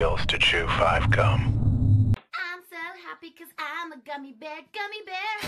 Skills to chew five gum. I'm so happy cause I'm a gummy bear, gummy bear.